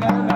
la la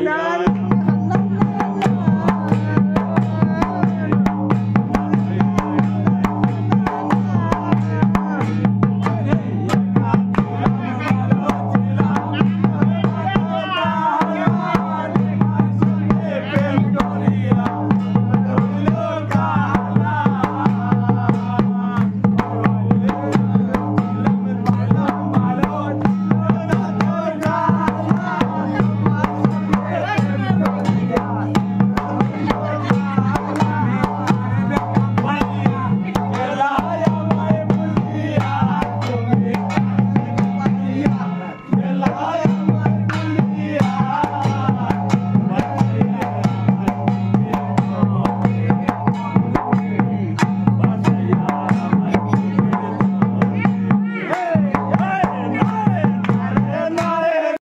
no.